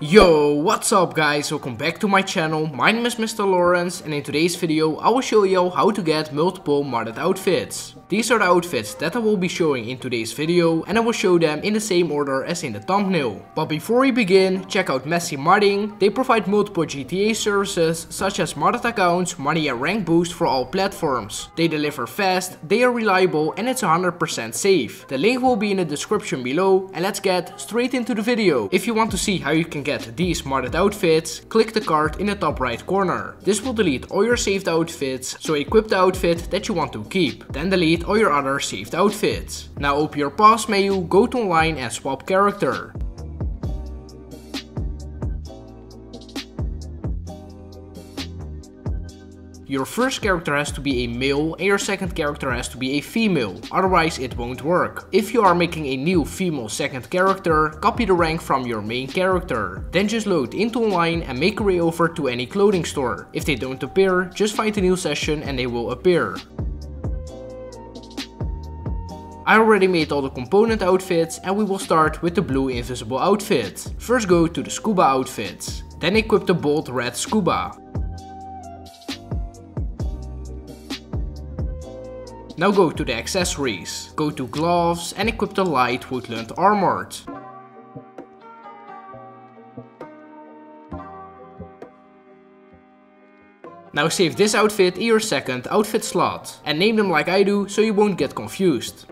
Yo, what's up guys, welcome back to my channel, my name is Mr. Lawrence and in today's video I will show you how to get multiple modded outfits. These are the outfits that I will be showing in today's video and I will show them in the same order as in the thumbnail. But before we begin, check out Messy Modding, they provide multiple GTA services such as modded accounts, money and rank boost for all platforms. They deliver fast, they are reliable and it's 100% safe. The link will be in the description below and let's get straight into the video. If you want to see how you can get these modded outfits, click the card in the top right corner. This will delete all your saved outfits, so equip the outfit that you want to keep. Then delete all your other saved outfits. Now open your pause menu, go to online and swap character. Your first character has to be a male and your second character has to be a female, otherwise it won't work. If you are making a new female second character, copy the rank from your main character. Then just load into online and make your way over to any clothing store. If they don't appear, just find a new session and they will appear. I already made all the component outfits and we will start with the blue invisible outfit. First go to the scuba outfits. Then equip the bold red scuba. Now go to the accessories. Go to gloves and equip the light woodland armored. Now save this outfit in your second outfit slot and name them like I do so you won't get confused.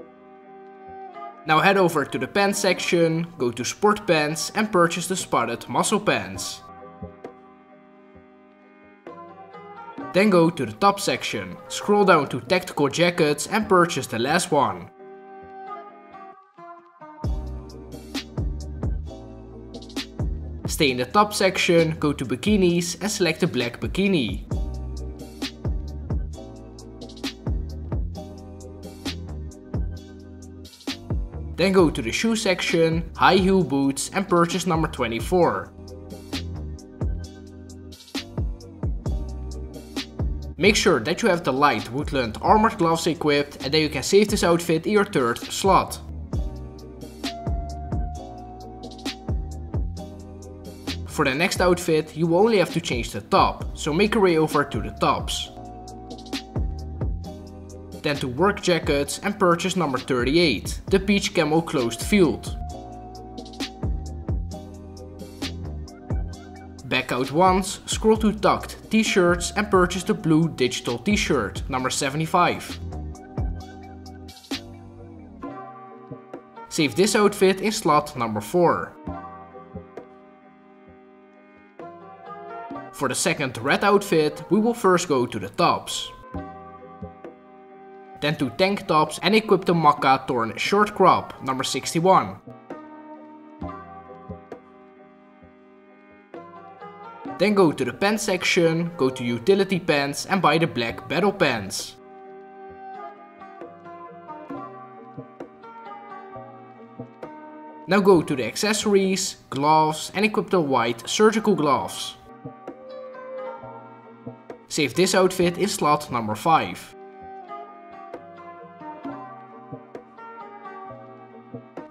Now head over to the pants section, go to sport pants and purchase the spotted muscle pants. Then go to the top section, scroll down to tactical jackets and purchase the last one. Stay in the top section, go to bikinis and select the black bikini. Then go to the shoe section, high heel boots and purchase number 24. Make sure that you have the light woodland armored gloves equipped and that you can save this outfit in your third slot. For the next outfit you only have to change the top, so make your way over to the tops. Then to work jackets and purchase number 38, the peach camo closed field. Back out once, scroll to tucked t-shirts and purchase the blue digital t-shirt, number 75. Save this outfit in slot number 4. For the second red outfit, we will first go to the tops. Then to tank tops and equip the Maka Torn short crop, number 61. Then go to the pants section, go to utility pants and buy the black battle pants. Now go to the accessories, gloves and equip the white surgical gloves. Save this outfit in slot number 5.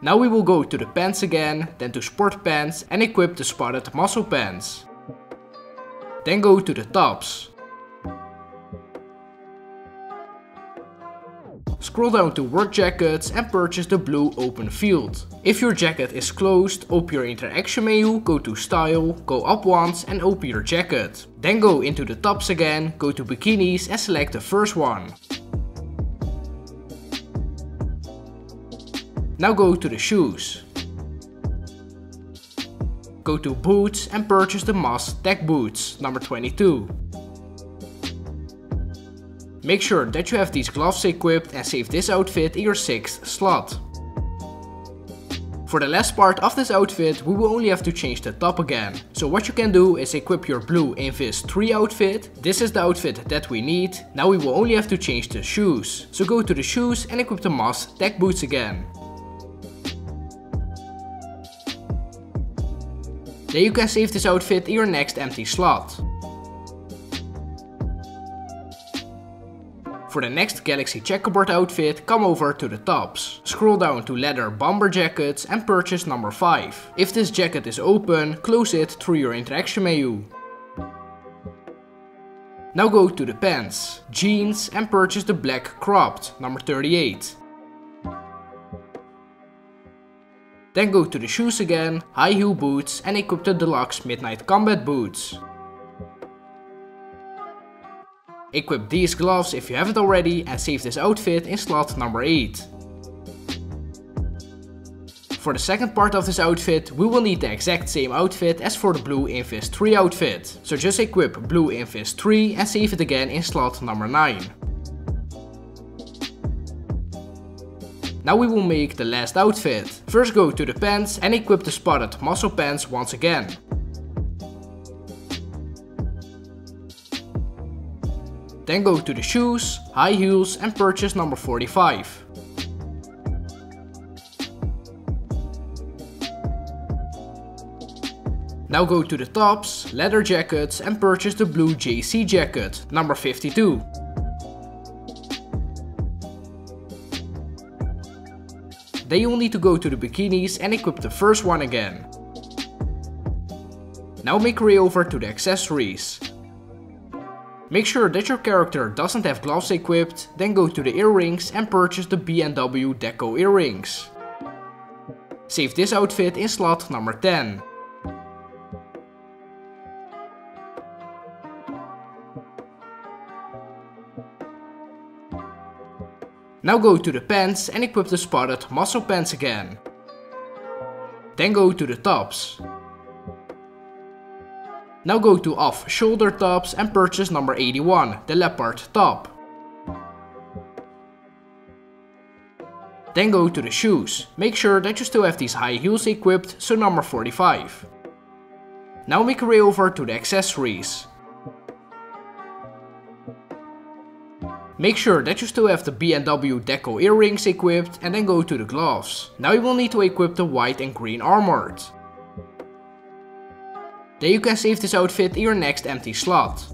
Now we will go to the pants again, then to sport pants and equip the spotted muscle pants. Then go to the tops. Scroll down to work jackets and purchase the blue open field. If your jacket is closed, open your interaction menu, go to style, go up once and open your jacket. Then go into the tops again, go to bikinis and select the first one. Now go to the shoes. Go to boots and purchase the Moss Tech Boots, number 22. Make sure that you have these gloves equipped and save this outfit in your 6th slot. For the last part of this outfit, we will only have to change the top again. So what you can do is equip your blue Invis 3 outfit. This is the outfit that we need. Now we will only have to change the shoes. So go to the shoes and equip the Moss Tech Boots again. Then you can save this outfit in your next empty slot. For the next Galaxy checkerboard outfit, come over to the tops. Scroll down to leather bomber jackets and purchase number 5. If this jacket is open, close it through your interaction menu. Now go to the pants, jeans and purchase the black cropped, number 38. Then go to the shoes again, high heel boots and equip the deluxe midnight combat boots. Equip these gloves if you haven't already and save this outfit in slot number 8. For the second part of this outfit, we will need the exact same outfit as for the blue Invis 3 outfit. So just equip blue Invis 3 and save it again in slot number 9. Now we will make the last outfit. First go to the pants and equip the spotted muscle pants once again. Then go to the shoes, high heels and purchase number 45. Now go to the tops, leather jackets and purchase the blue JC jacket, number 52. Then you will need to go to the bikinis and equip the first one again. Now make your way over to the accessories. Make sure that your character doesn't have gloves equipped, then go to the earrings and purchase the B&W Deco earrings. Save this outfit in slot number 10. Now go to the pants and equip the spotted muscle pants again. Then go to the tops. Now go to off shoulder tops and purchase number 81, the leopard top. Then go to the shoes. Make sure that you still have these high heels equipped, so number 45. Now make your way over to the accessories. Make sure that you still have the B&W Deco earrings equipped and then go to the gloves. Now you will need to equip the white and green armored. Then you can save this outfit in your next empty slot.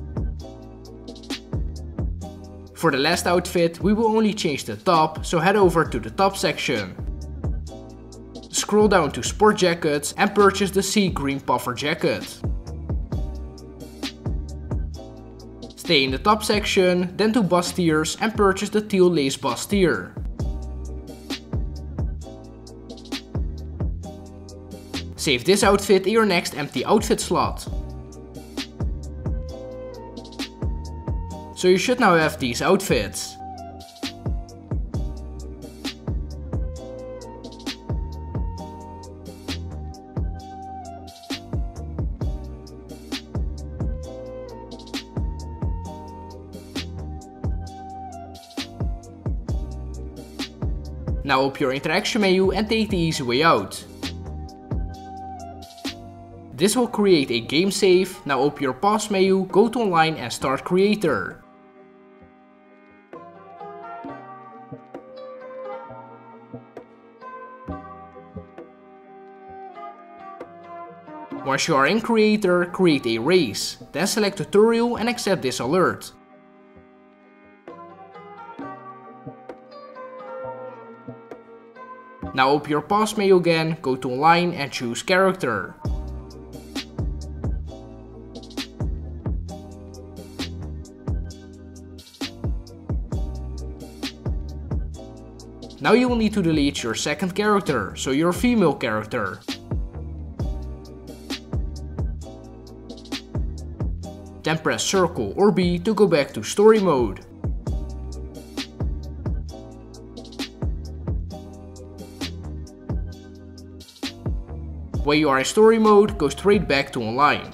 For the last outfit we will only change the top, so head over to the top section. Scroll down to sport jackets and purchase the sea green puffer jacket. Stay in the top section, then to bustiers and purchase the teal lace bustier. Save this outfit in your next empty outfit slot. So you should now have these outfits. Now open your interaction menu and take the easy way out. This will create a game save, now open your pause menu, go to online and start creator. Once you are in creator, create a race, then select tutorial and accept this alert. Now open your pause menu again, go to online and choose character. Now you will need to delete your second character, so your female character. Then press circle or B to go back to story mode. When you are in story mode, go straight back to online.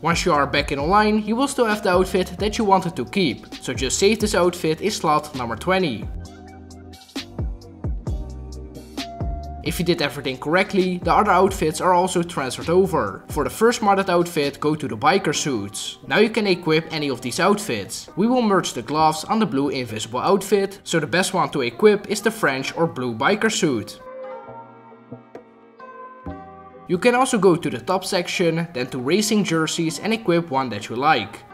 Once you are back in online, you will still have the outfit that you wanted to keep, so just save this outfit in slot number 20. If you did everything correctly, the other outfits are also transferred over. For the first modded outfit, go to the biker suits. Now you can equip any of these outfits. We will merge the gloves on the blue invisible outfit, so the best one to equip is the French or blue biker suit. You can also go to the top section, then to racing jerseys and equip one that you like.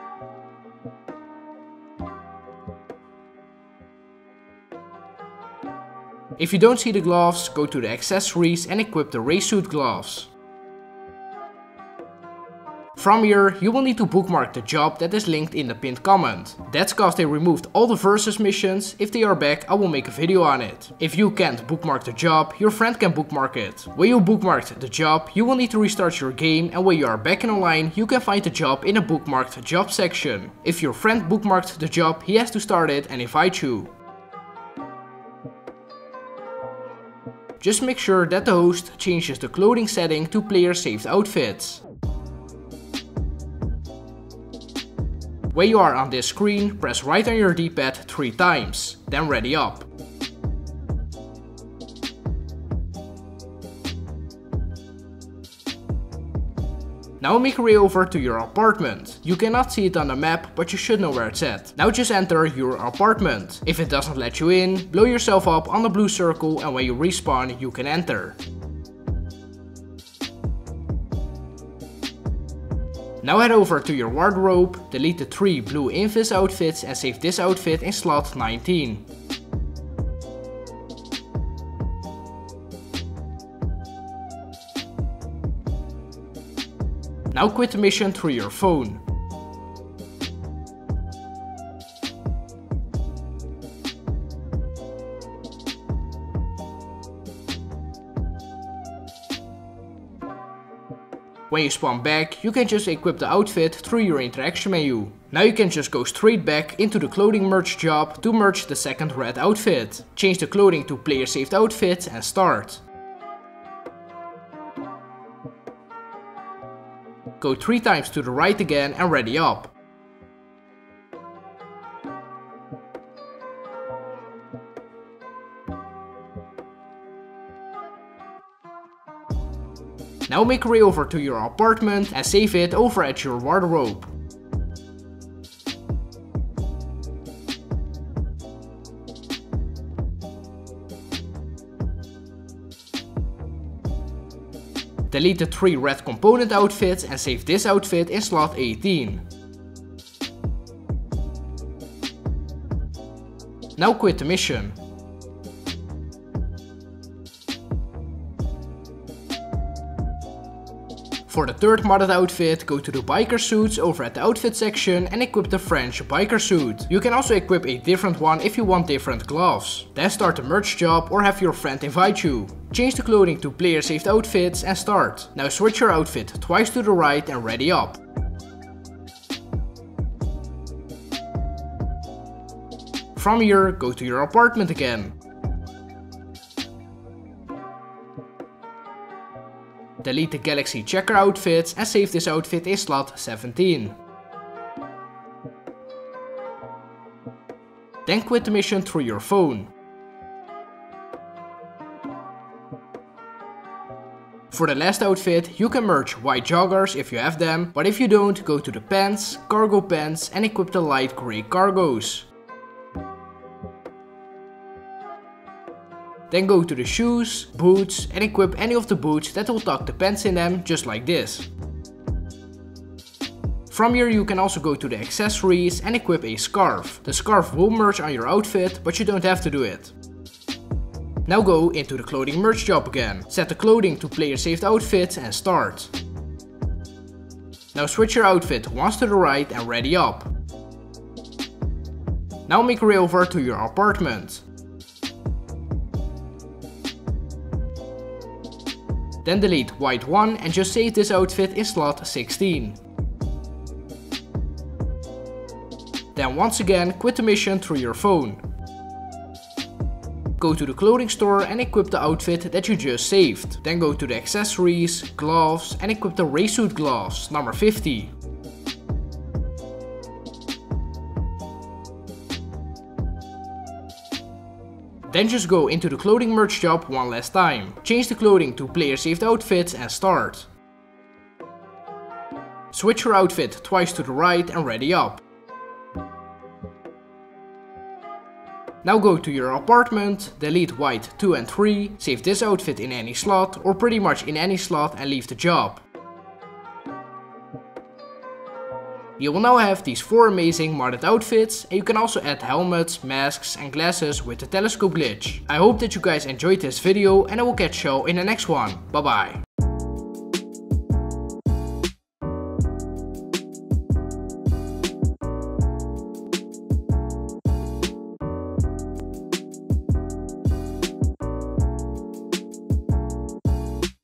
If you don't see the gloves, go to the accessories and equip the race suit gloves. From here, you will need to bookmark the job that is linked in the pinned comment. That's cause they removed all the versus missions, if they are back I will make a video on it. If you can't bookmark the job, your friend can bookmark it. When you bookmarked the job, you will need to restart your game and when you are back in online, you can find the job in the bookmarked job section. If your friend bookmarked the job, he has to start it and invite you. Just make sure that the host changes the clothing setting to player saved outfits. When you are on this screen, press right on your D-pad 3 times, then ready up. Now make your way over to your apartment. You cannot see it on the map, but you should know where it's at. Now just enter your apartment. If it doesn't let you in, blow yourself up on the blue circle and when you respawn, you can enter. Now head over to your wardrobe, delete the 3 blue Invis outfits and save this outfit in slot 19. Now quit the mission through your phone. When you spawn back, you can just equip the outfit through your interaction menu. Now you can just go straight back into the clothing merge job to merge the second red outfit. Change the clothing to player saved outfit and start. Go 3 times to the right again and ready up. Now make your way over to your apartment and save it over at your wardrobe. Delete the 3 red component outfits and save this outfit in slot 18. Now quit the mission. For the third modded outfit, go to the biker suits over at the outfit section and equip the French biker suit. You can also equip a different one if you want different gloves. Then start the merge job or have your friend invite you. Change the clothing to player saved outfits and start. Now switch your outfit twice to the right and ready up. From here, go to your apartment again. Delete the Galaxy Checker outfit and save this outfit in slot 17. Then quit the mission through your phone. For the last outfit, you can merge white joggers if you have them, but if you don't, go to the pants, cargo pants and equip the light grey cargos. Then go to the shoes, boots and equip any of the boots that will tuck the pants in them just like this. From here you can also go to the accessories and equip a scarf. The scarf will merge on your outfit, but you don't have to do it. Now go into the clothing merge job again. Set the clothing to player saved outfits and start. Now switch your outfit once to the right and ready up. Now make your way over to your apartment. Then delete white 1 and just save this outfit in slot 16. Then once again quit the mission through your phone. Go to the clothing store and equip the outfit that you just saved. Then go to the accessories, gloves and equip the race suit gloves, number 50. Then just go into the clothing merge shop one last time. Change the clothing to player saved outfits and start. Switch your outfit twice to the right and ready up. Now go to your apartment, delete white 2 and 3, save this outfit in any slot or pretty much in any slot and leave the job. You will now have these 4 amazing modded outfits and you can also add helmets, masks and glasses with the telescope glitch. I hope that you guys enjoyed this video and I will catch you in the next one. Bye bye.